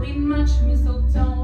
be much mistletoe.